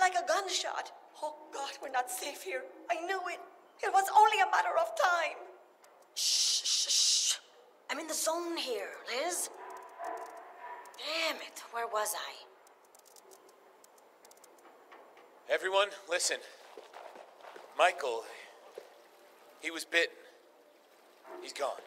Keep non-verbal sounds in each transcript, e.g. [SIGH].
Like a gunshot. Oh, God, we're not safe here. I knew it. It was only a matter of time. Shh, shh, shh. I'm in the zone here, Liz. Damn it, where was I? Everyone, listen. Michael, he was bitten. He's gone.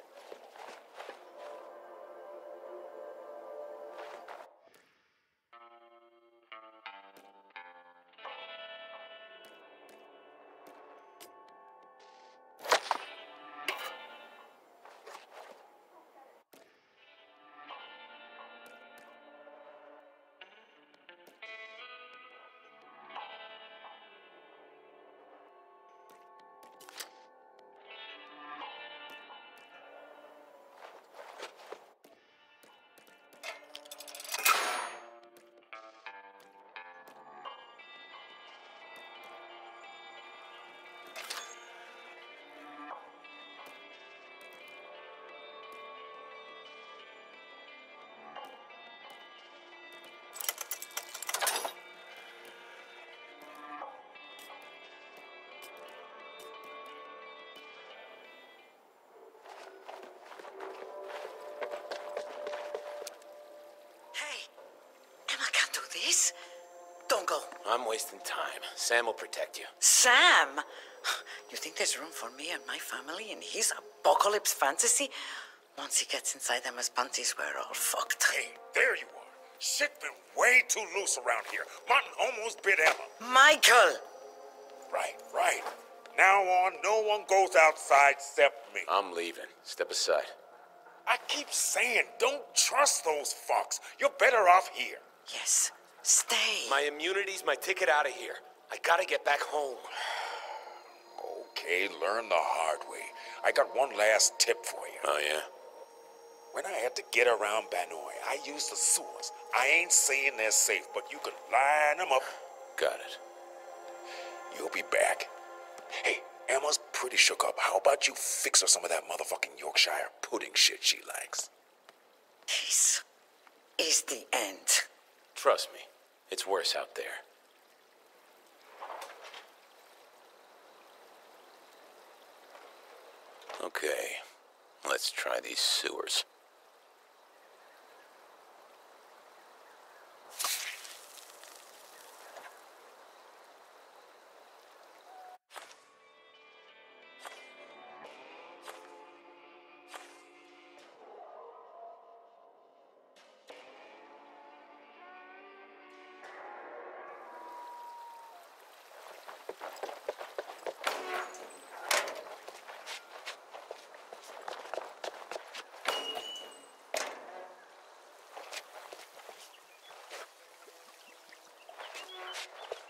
Hey, Emma can't do this. Don't go. I'm wasting time. Sam will protect you. Sam! You think there's room for me and my family in his apocalypse fantasy? Once he gets inside Emma's panties, we're all fucked. Hey, there you are. Shit been way too loose around here. Martin almost bit Emma. Michael! Right, right. Now on, no one goes outside except me. I'm leaving. Step aside. I keep saying, don't trust those fucks. You're better off here. Yes, stay. My immunity's my ticket out of here. I gotta get back home. [SIGHS] Okay, learn the hard way. I got one last tip for you. Oh, yeah? When I had to get around Banoi, I used the sewers. I ain't saying they're safe, but you can line them up. Got it. You'll be back. Hey, Emma's pretty shook up. How about you fix her some of that motherfucking Yorkshire pudding shit she likes? This is the end. Trust me, it's worse out there. Okay, let's try these sewers. you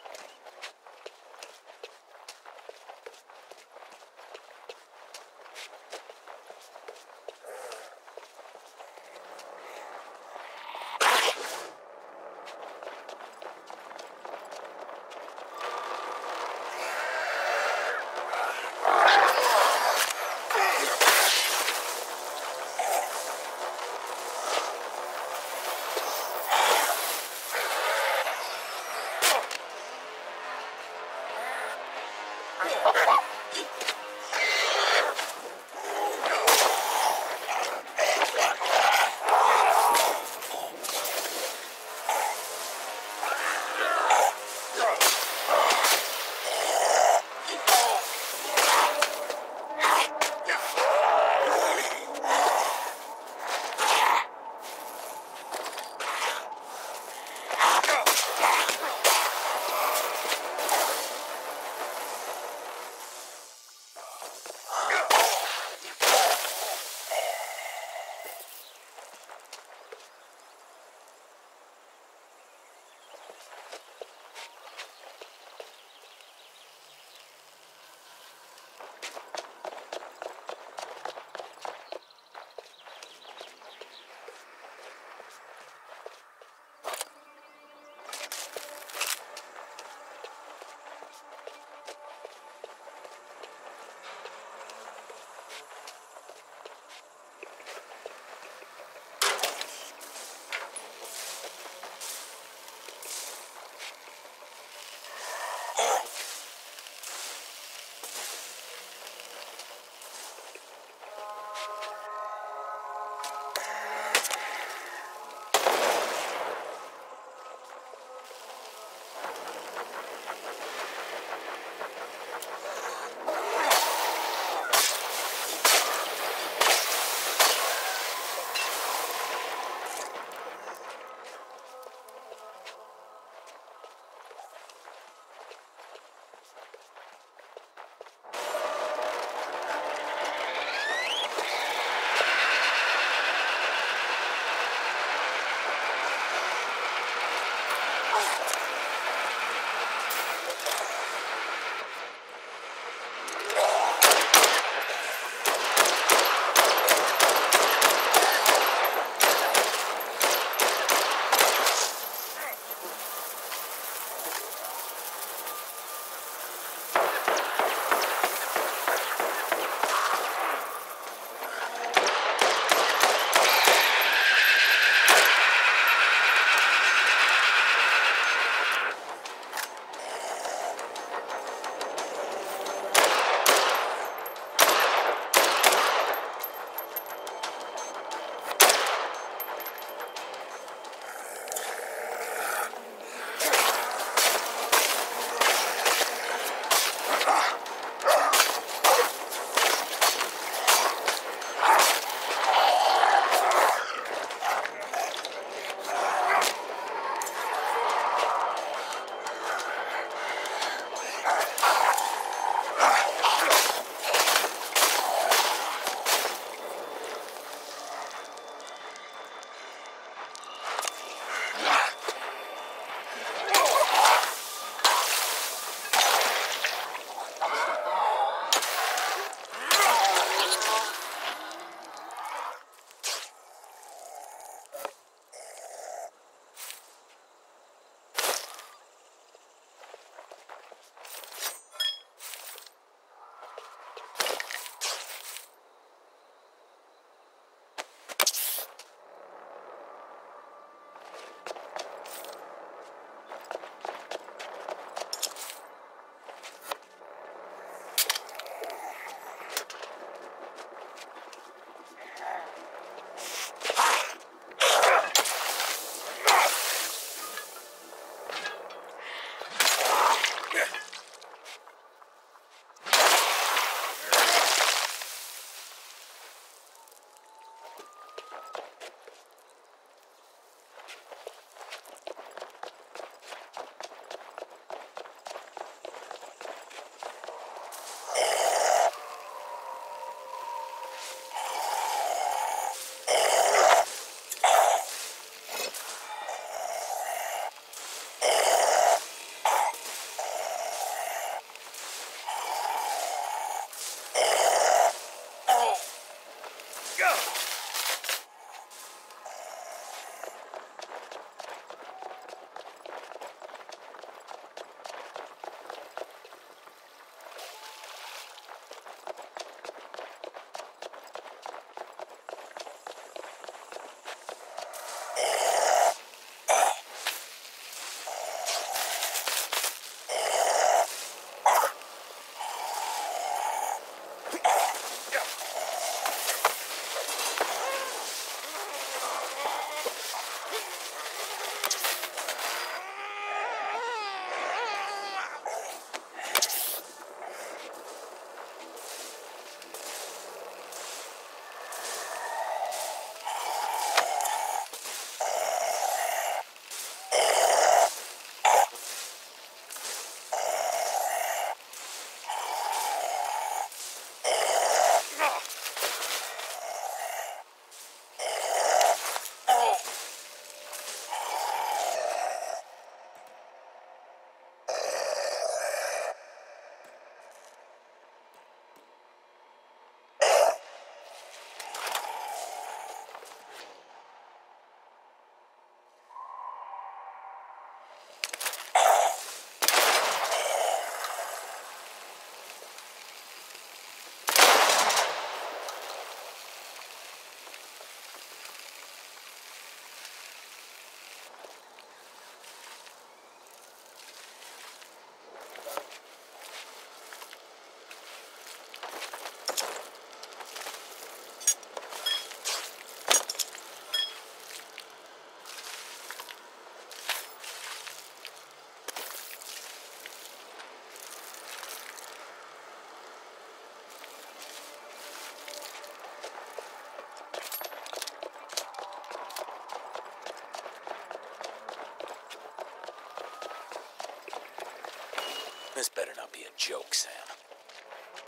be a joke, Sam.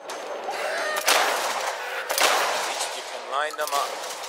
At least you can line them up.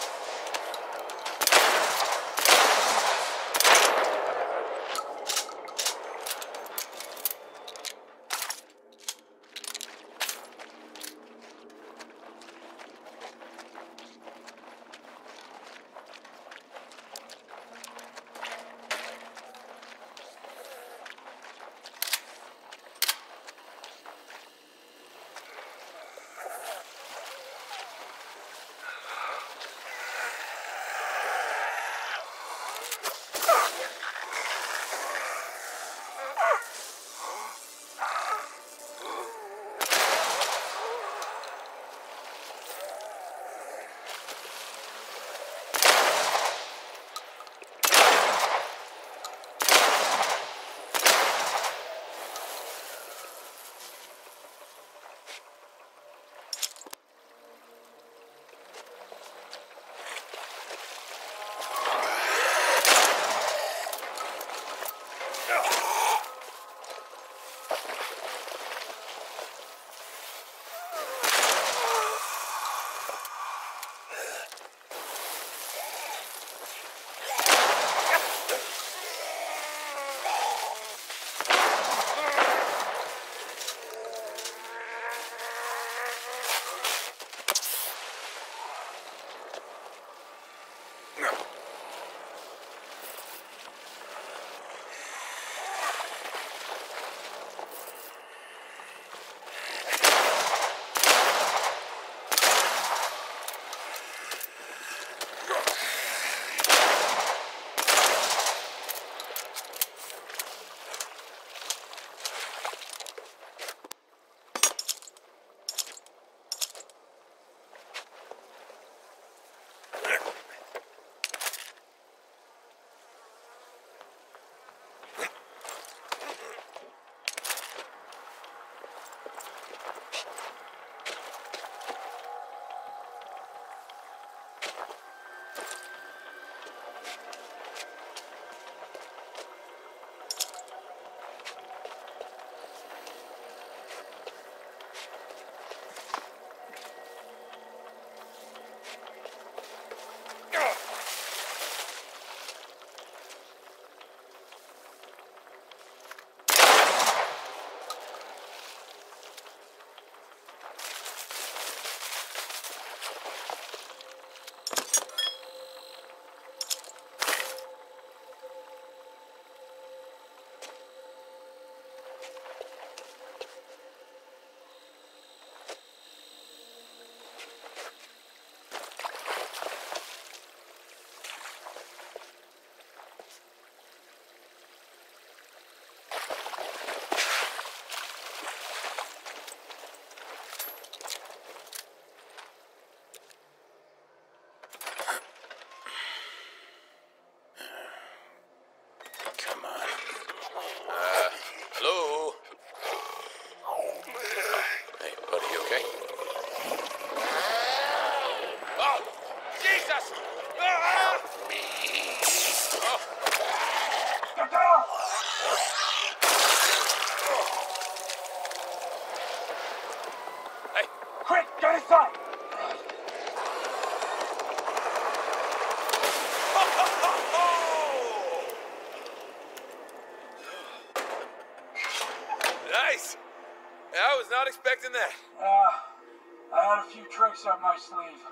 My sleeve.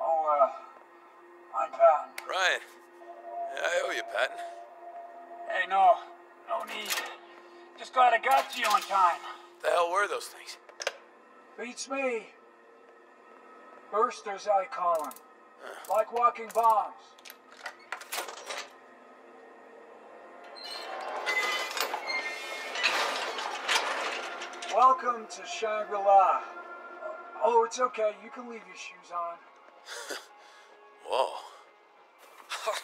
Oh, uh, I'm Patton. Ryan, I owe you, Patton. Hey, no, no need. Just glad I got to you on time. The hell were those things? Beats me. Bursters, I call them. Like walking bombs. Welcome to Shangri-La. Oh, it's okay. You can leave your shoes on. [LAUGHS] Whoa. [LAUGHS] Oh,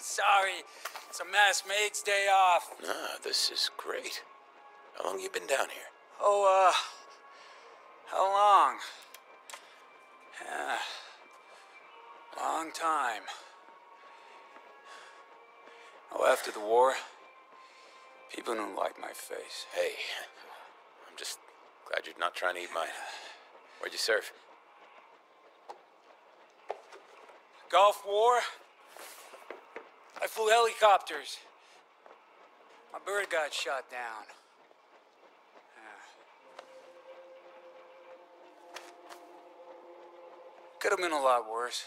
sorry. It's a mass maid's day off. Nah, this is great. How long you been down here? Oh, uh, how long? Yeah, long time. Oh, after the war, people don't like my face. Hey, I'm just glad you're not trying to eat mine. Where'd you surf? Gulf War. I flew helicopters. My bird got shot down. Could have been a lot worse.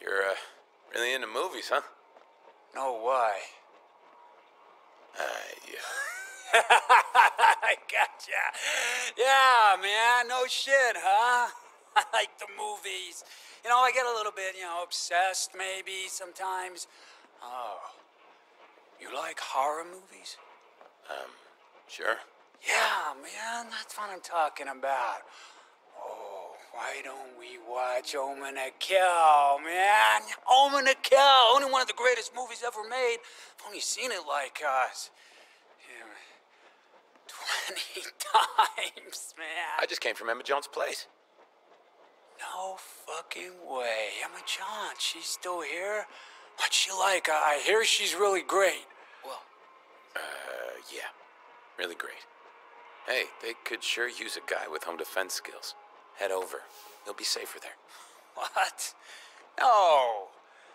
You're, uh, really into movies, huh? No, why? Uh, yeah. [LAUGHS] I [LAUGHS] gotcha. Yeah, man, no shit, huh? [LAUGHS] I like the movies. You know, I get a little bit, you know, obsessed maybe sometimes. Oh. You like horror movies? Um, sure. Yeah, man, that's what I'm talking about. Oh, why don't we watch Omen to Kill, man? Omen to Kill, only one of the greatest movies ever made. I've only seen it like us. Yeah, 20 [LAUGHS] times, man. I just came from Emma Jaunt's place. No fucking way. Emma Jaunt, she's still here? What's she like? I I hear she's really great. Well, uh, yeah. Really great. Hey, they could sure use a guy with home defense skills. Head over. You'll be safer there. [LAUGHS] What? No.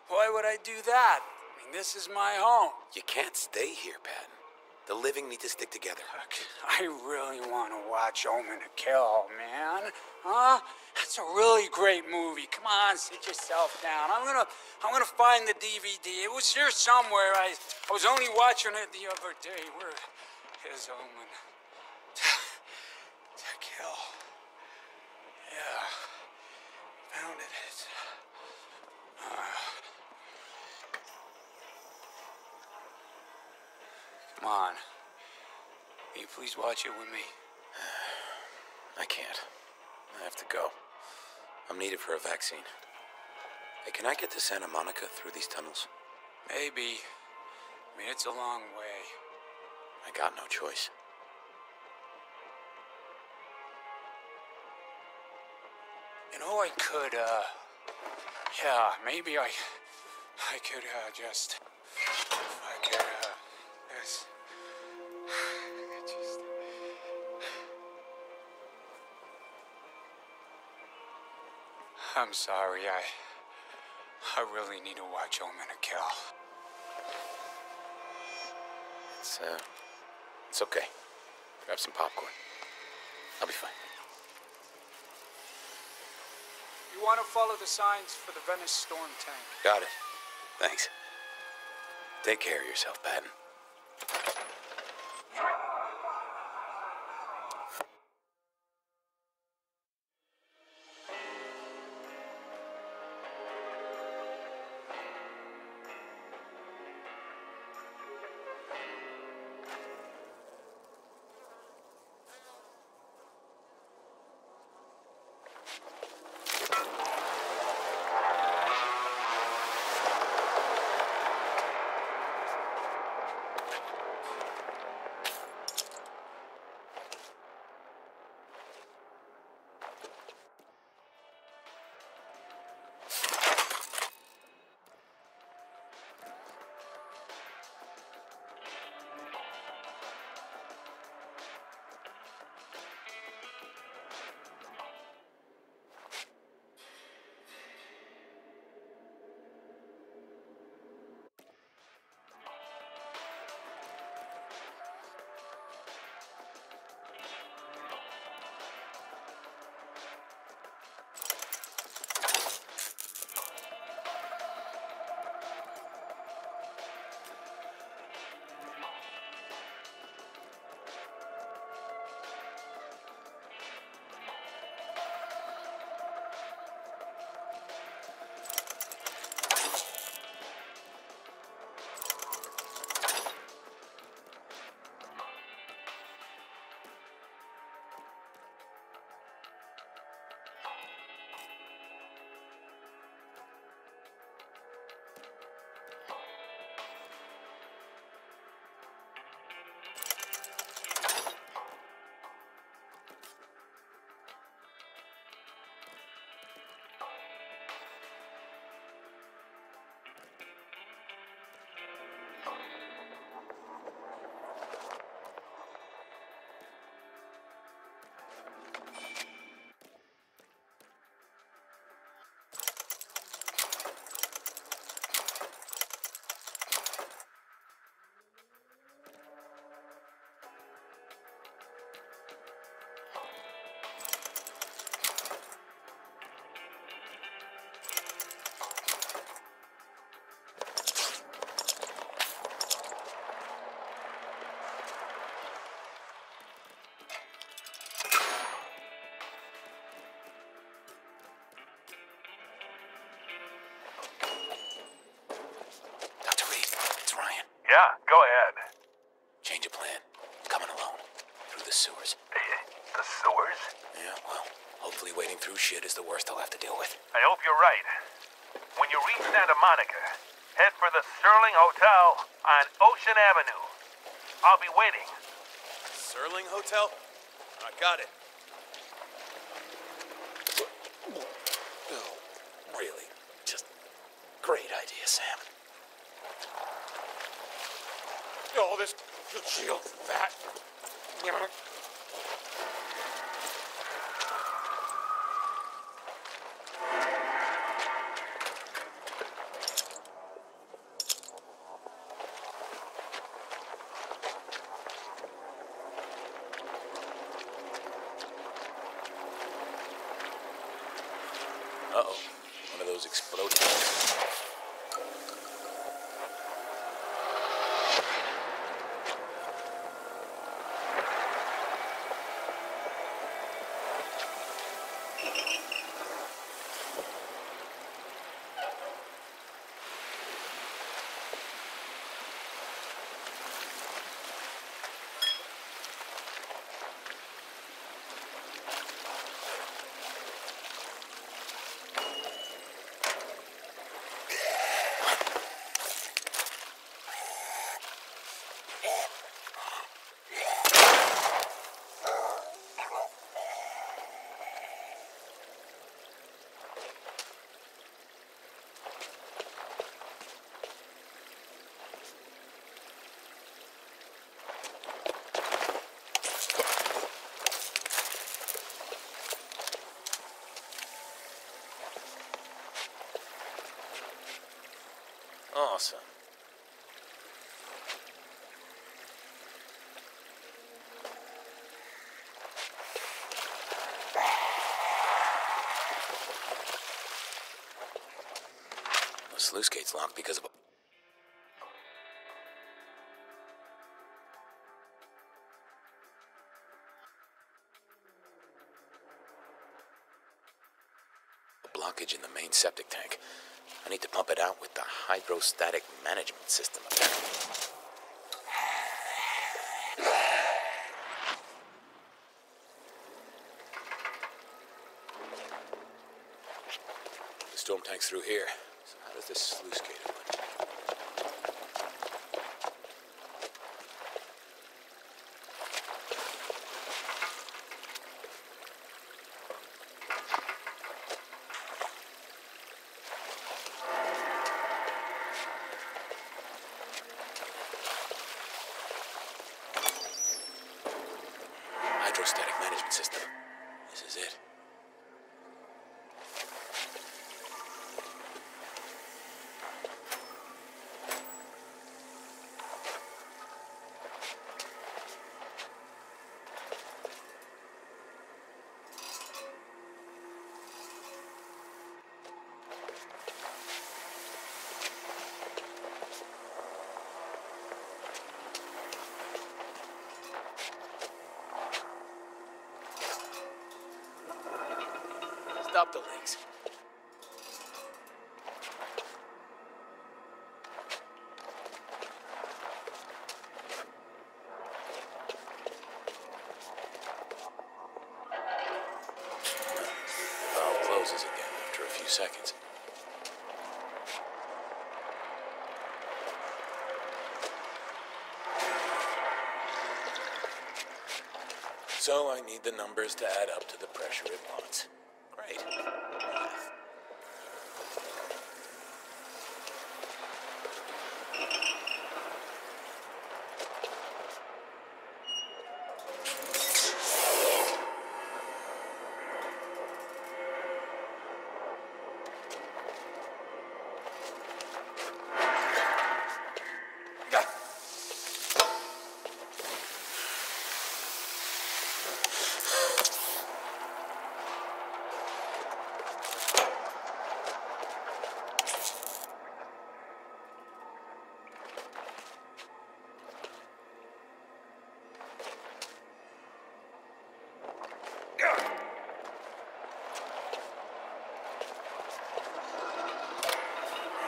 Why would I do that? I mean, this is my home. You can't stay here, Patton. The living need to stick together. Look, I really want to watch Omen to Kill, man. Huh? That's a really great movie. Come on, sit yourself down. I'm gonna, I'm gonna find the DVD. It was here somewhere. I, I was only watching it the other day. Where is Omen to, [SIGHS] to Kill? Yeah, found it. It's, Come on. Will you please watch it with me? [SIGHS] I can't. I have to go. I'm needed for a vaccine. Hey, can I get to Santa Monica through these tunnels? Maybe. I mean, it's a long way. I got no choice. You know, I could, uh. Yeah, maybe I. I could, uh, just. I'm sorry, I. I really need to watch Omen to Kill. It's, uh, it's okay. Grab some popcorn. I'll be fine. You want to follow the signs for the Venice storm tank? Got it. Thanks. Take care of yourself, Patton. Shit is the worst I'll have to deal with. I hope you're right. When you reach Santa Monica, head for the Sterling Hotel on Ocean Avenue. I'll be waiting. Sterling Hotel? I got it. No, really. Just great idea, Sam. Oh, this shield fat. Uh-oh. One of those exploding. Awesome. The sluice gate's locked because of a blockage in the main septic tank. I need to pump it out with hydrostatic management system, apparently. The storm tank's through here. So how does this sluice gate open? Hydrostatic management system. This is it. Stop the leaks. Closes again after a few seconds. So I need the numbers to add up to the pressure it wants. Great. Math.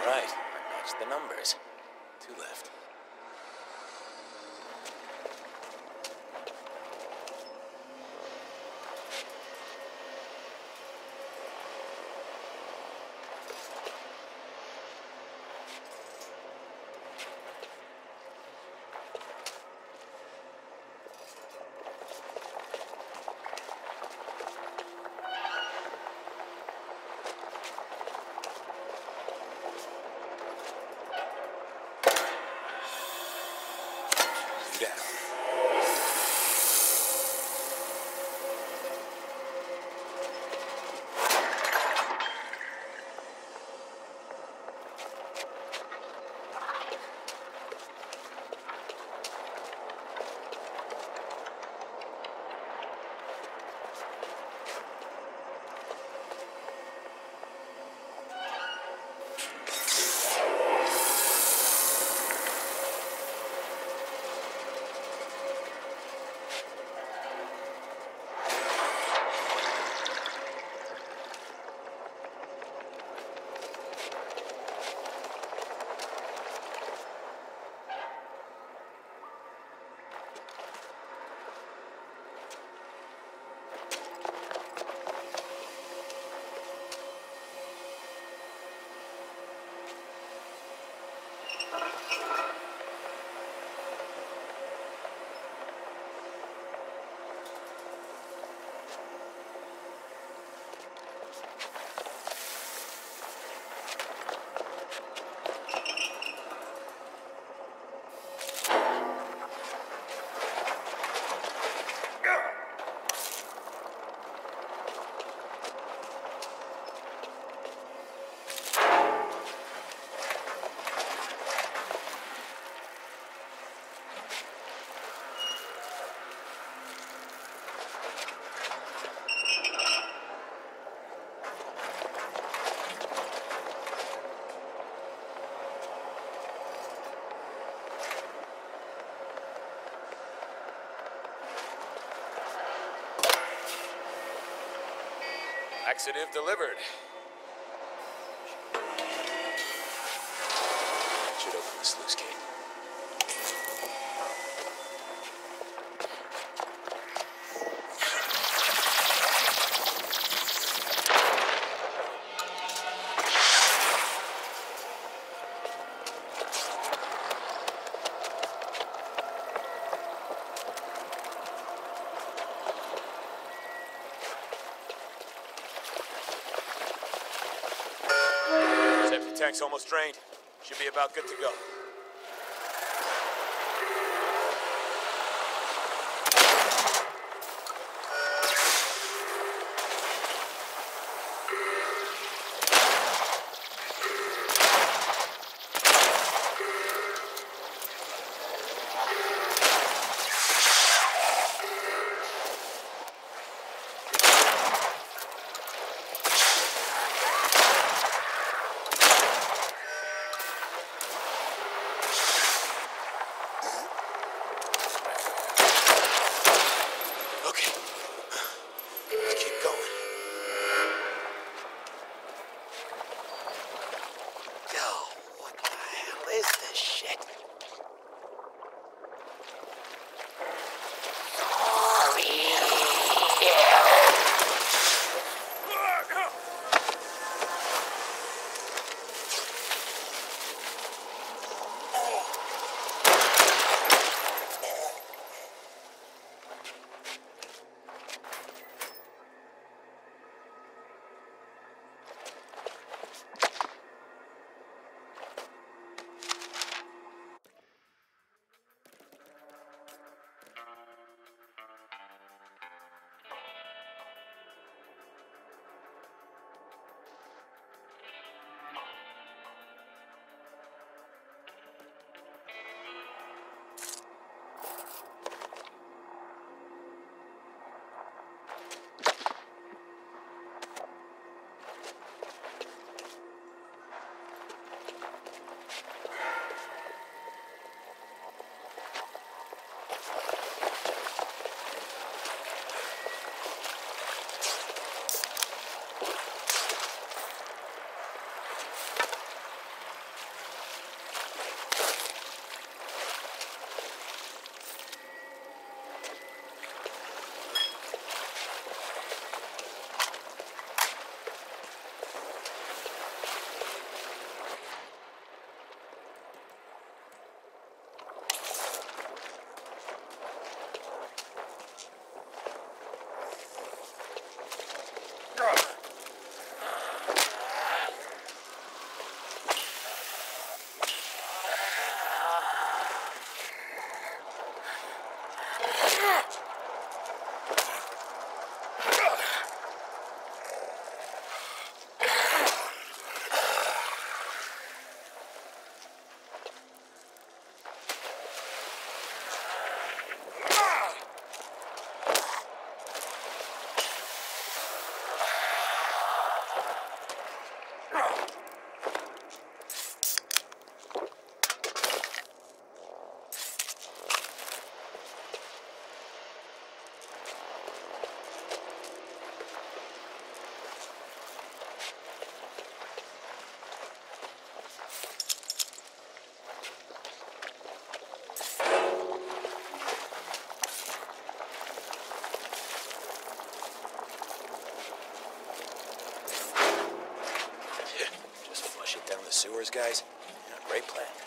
Right, I matched the numbers. Two left. Laxative delivered. Tank's almost drained. Should be about good to go. sewers, guys? Yeah, great plan.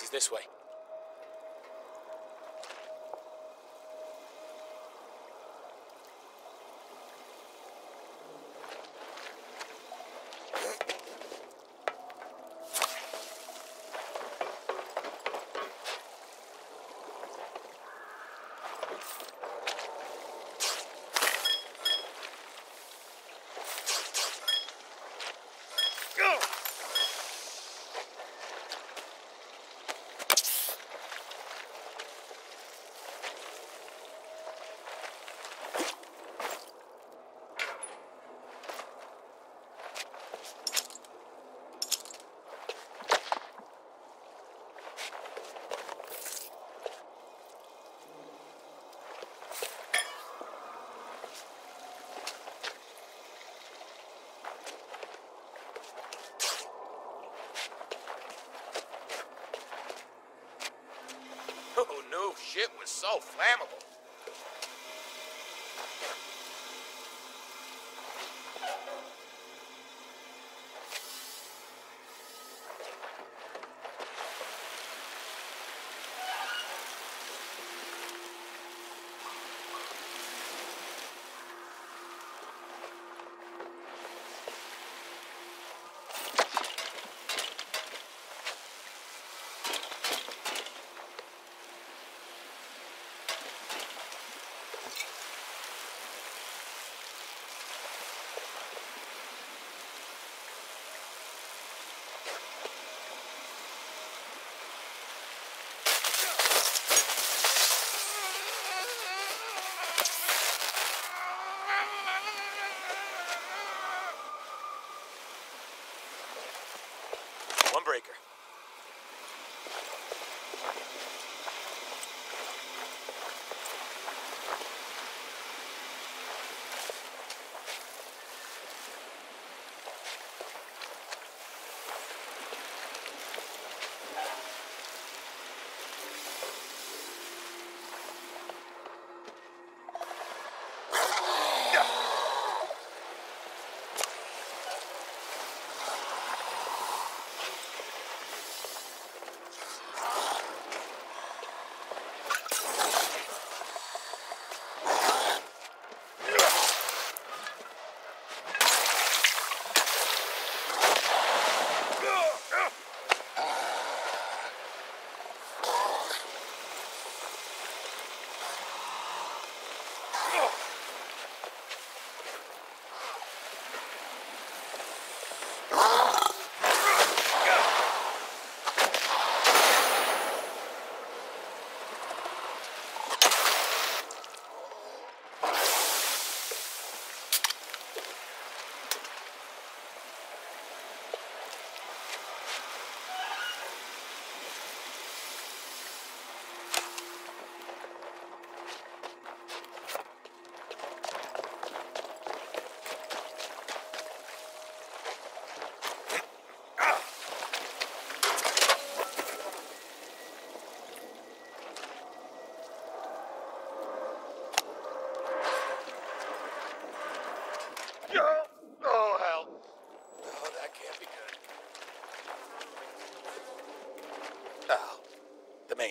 This is this way. knew shit was so flammable.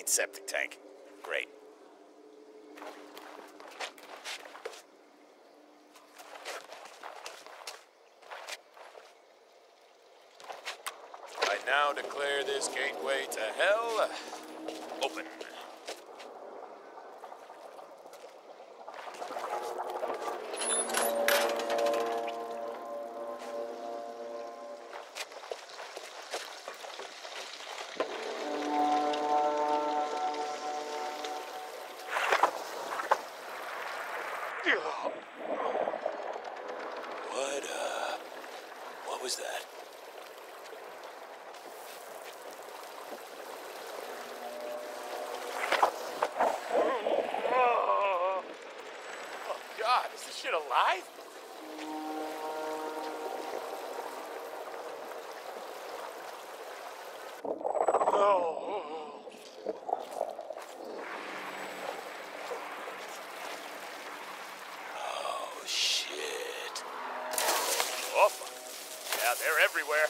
Septic tank. Great. I now declare this gateway to hell They're everywhere.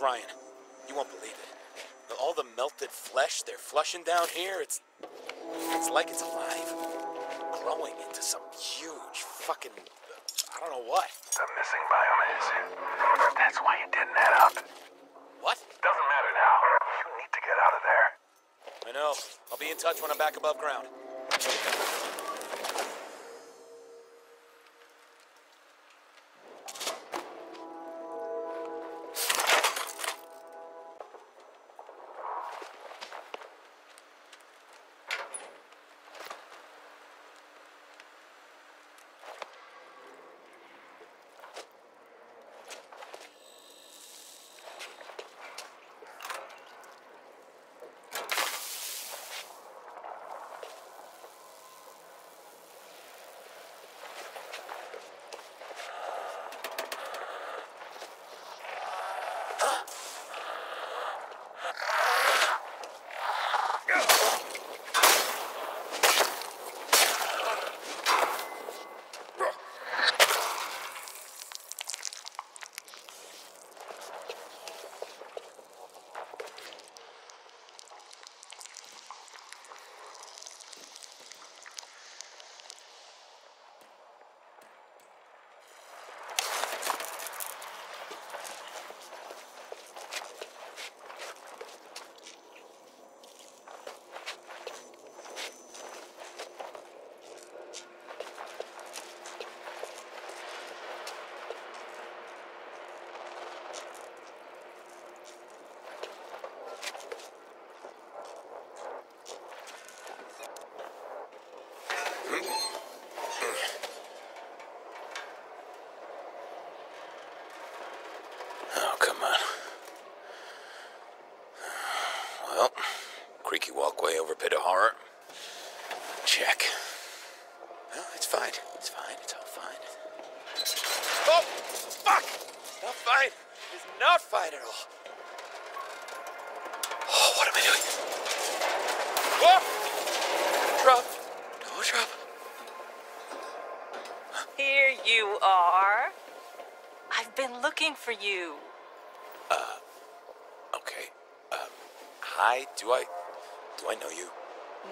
Ryan. You won't believe it. All the melted flesh they're flushing down here, it's. It's like it's alive. Growing into some huge fucking. I don't know what. The missing biomass. That's why you didn't head out. What? Doesn't matter now. You need to get out of there. I know. I'll be in touch when I'm back above ground. Not fine at all. Oh, what am I doing? Whoa! Drop. No drop. Here you are. I've been looking for you. Uh, okay. Um, hi. Do I... Do I know you?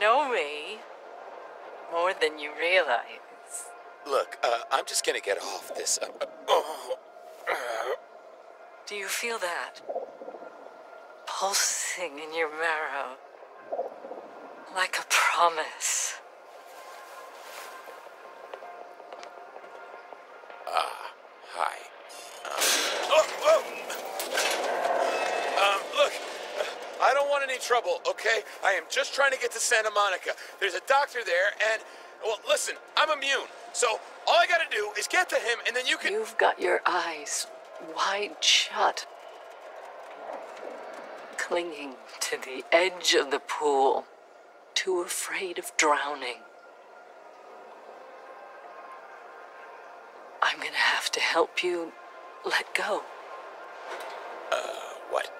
Know me more than you realize. Look, uh, I'm just gonna get off this. Uh, uh, oh, Do you feel that? Pulsing in your marrow. Like a promise. Ah, hi. Um, oh, oh. Um, look, I don't want any trouble, okay? I am just trying to get to Santa Monica. There's a doctor there, and, well, listen, I'm immune. So all I gotta do is get to him, and then you can. You've got your eyes wide shut, clinging to the edge of the pool, too afraid of drowning. I'm gonna have to help you let go. Uh, what?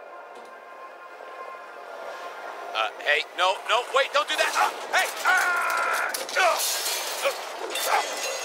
Uh, hey, no, no, wait, don't do that! Uh, hey! Ah! Uh, uh, uh, uh.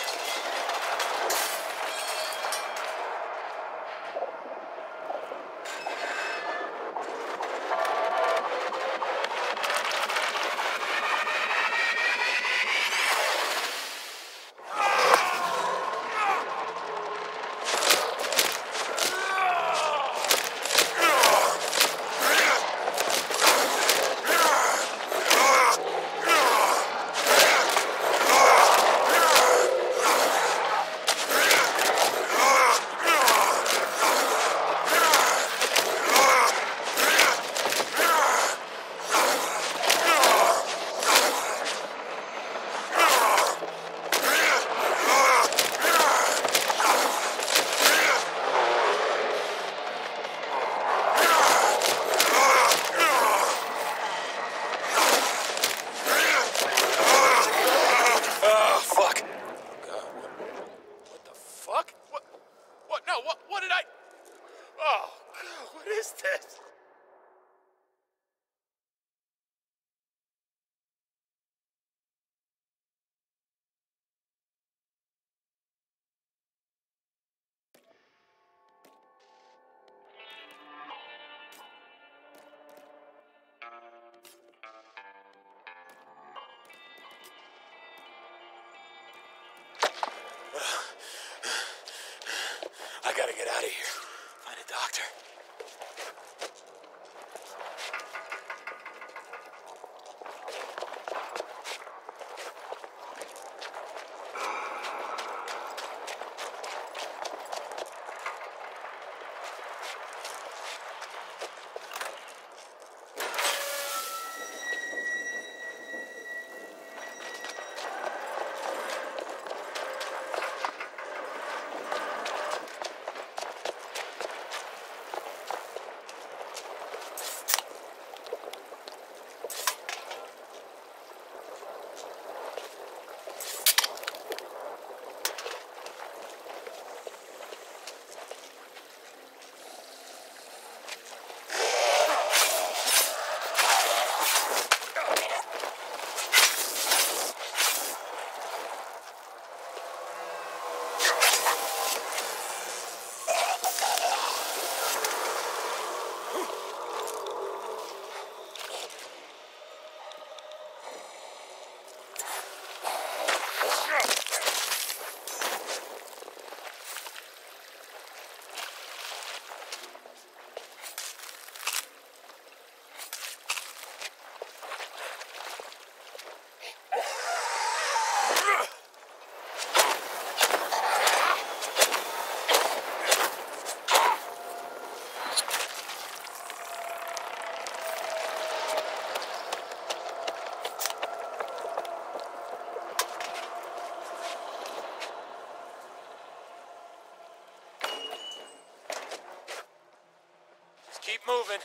moving.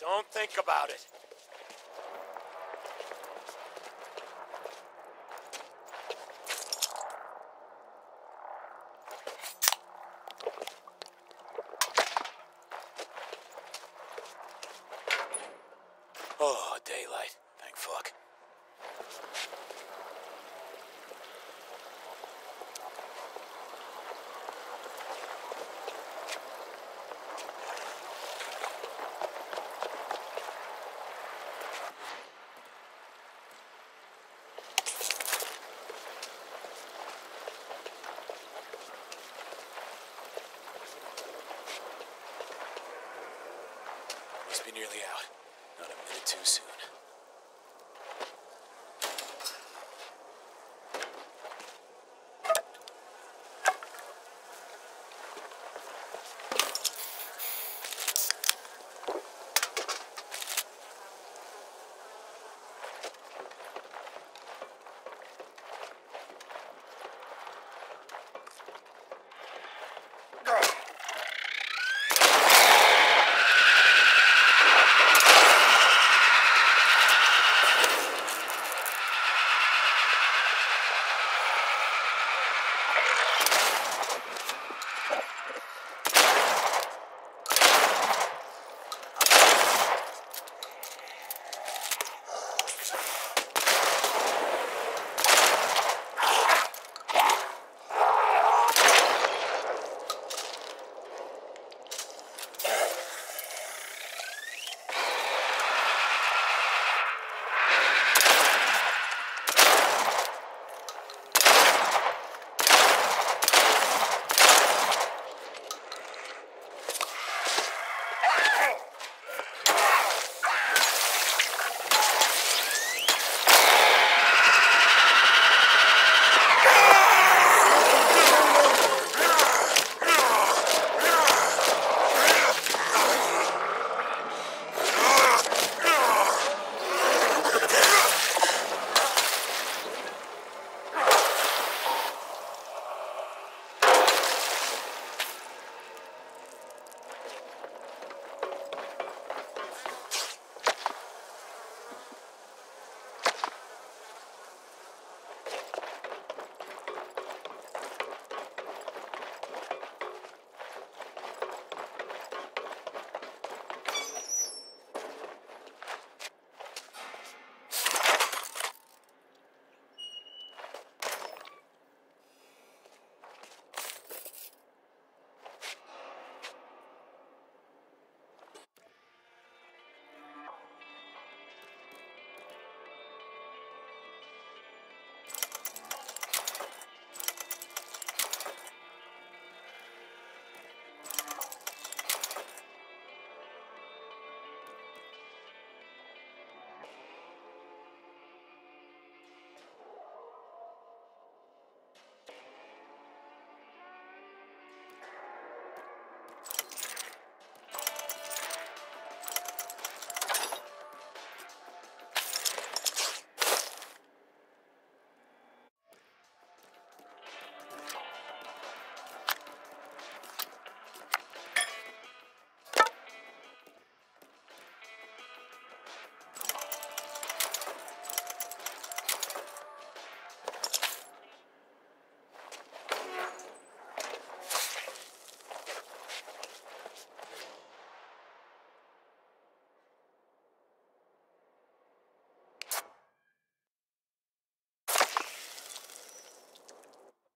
Don't think about it. nearly out. Not a minute too soon.